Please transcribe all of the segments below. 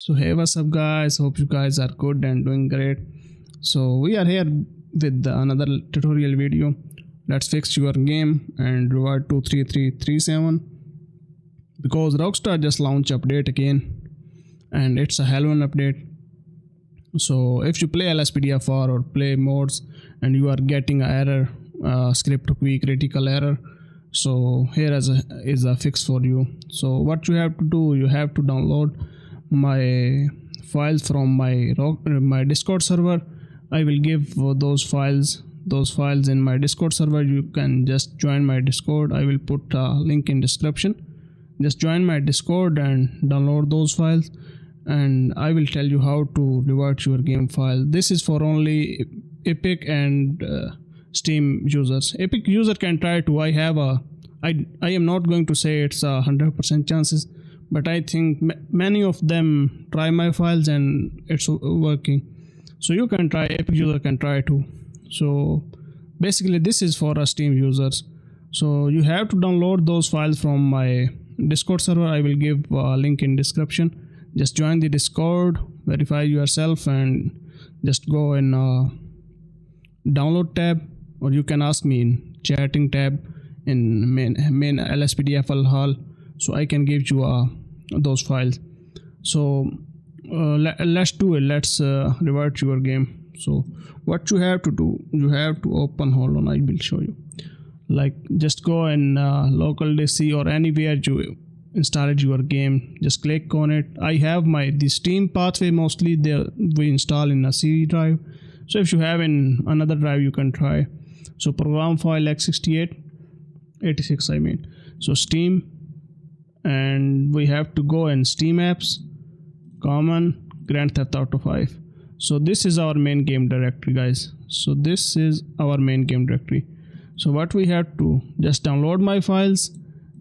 so hey what's up guys? Hope you guys are good and doing great. So we are here with another tutorial video. Let's fix your game and reward 23337 because rockstar just launched update again and it's a an update. So if you play lspdfr or play mods and you are getting an error uh, script key critical error so here is a, is a fix for you. So what you have to do you have to download my files from my my discord server. I will give those files those files in my discord server. You can just join my discord. I will put a link in description. Just join my discord and download those files and i will tell you how to revert your game file. This is for only epic and uh, steam users. Epic user can try to. I have a i i am not going to say it's a hundred percent chances but i think many of them try my files and it's working. So you can try epic user can try too. So basically this is for us steam users. So you have to download those files from my discord server. I will give a link in description. Just join the discord verify yourself and just go in uh, download tab. Or you can ask me in chatting tab in main main lspdfr hall so i can give you uh, those files. So uh, let, us do it. Let's uh, revert your game. So what you have to do you have to open hold on i will show you. Like just go in uh, local dc or anywhere you installed your game. Just click on it. I have my the steam pathway mostly there we install in a c drive. So if you have in another drive you can try. So program file x68 86 i mean. So steam and we have to go in steam apps common grand theft auto 5 so this is our main game directory guys. So this is our main game directory. So what we have to just download my files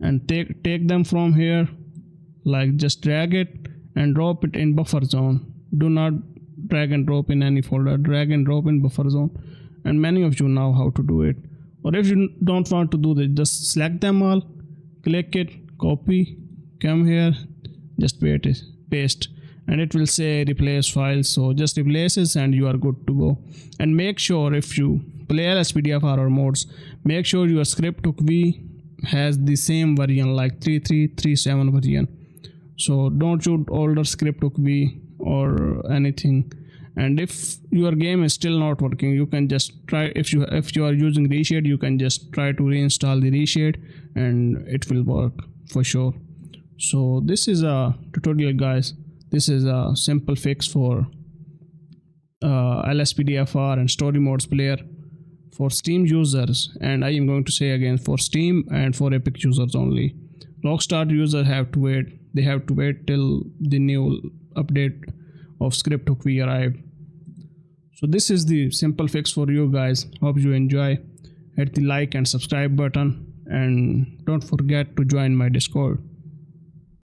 and take take them from here like just drag it and drop it in buffer zone. Do not drag and drop in any folder. Drag and drop in buffer zone. And many of you know how to do it. Or if you don't want to do this just select them all click it copy come here just paste and it will say replace files so just replaces and you are good to go. And make sure if you play lspdfr or mods make sure your script hook v has the same version like 3337 version so don't use older script hook v or anything and if your game is still not working you can just try if you if you are using reshade you can just try to reinstall the reshade and it will work for sure. So this is a tutorial guys. This is a simple fix for uh, lspdfr and story modes player for steam users. And i am going to say again for steam and for epic users only. Rockstar users have to wait they have to wait till the new update of script hook v arrive so this is the simple fix for you guys. Hope you enjoy. Hit the like and subscribe button. And don't forget to join my discord